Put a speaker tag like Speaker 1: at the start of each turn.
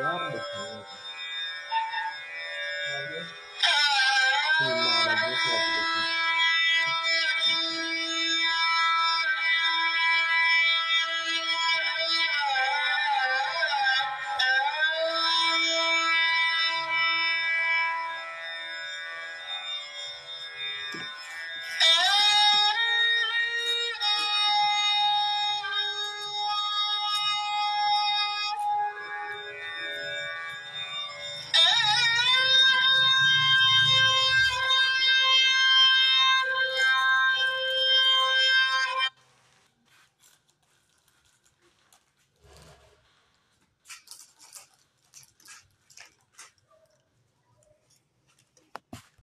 Speaker 1: Claro que ah! não. Que maravilha.